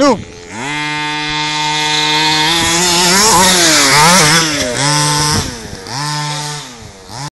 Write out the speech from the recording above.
No!